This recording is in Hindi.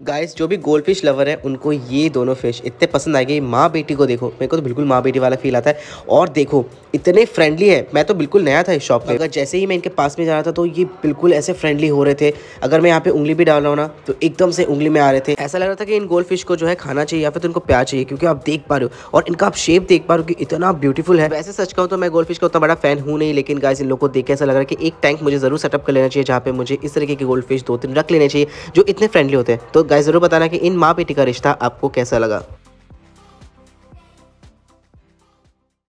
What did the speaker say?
गाइस जो भी गोल्ड फ़िश लवर है, उनको ये दोनों फ़िश इतने पसंद आएँगे। माँ बेटी को देखो, मेरे को तो बिल्कुल माँ बेटी वाला फील आता है। और देखो, इतने फ्रेंडली है। मैं तो बिल्कुल नया था इस शॉप पे। अगर जैसे ही मैं इनके पास में जा रहा था तो ये बिल्कुल ऐसे फ्रेंडली हो रहे थे। अगर मैं यहाँ पे उंगली भी डाल रहा हूँ ना तो एकदम से उंगली में आ रहे थे। ऐसा लग रहा था कि इन गोल्ड फ़िश को जो है खाना चाहिए, या फिर तो इनको प्यार चाहिए, क्योंकि आप देख पा रहे हो। और इनका आप शेप देख पा रहे हो कि इतना ब्यूटीफुल है। वैसे सच कहूँ तो मैं गोल्ड फ़िश का उतना बड़ा फ़ैन हूँ नहीं, लेकिन गाइस इन लोग को देख ऐसा लग रहा है कि एक टैंक मुझे ज़रूर सेटअप कर लेना चाहिए, जहाँ पे मुझे इस तरीके के गोल्ड फ़िश दो तीन रख लेने चाहिए, जो इतने फ्रेंडली होते हैं। तो गाइस ज़रूर बताना कि इन माँ बेटी का रिश्ता आपको कैसा लगा।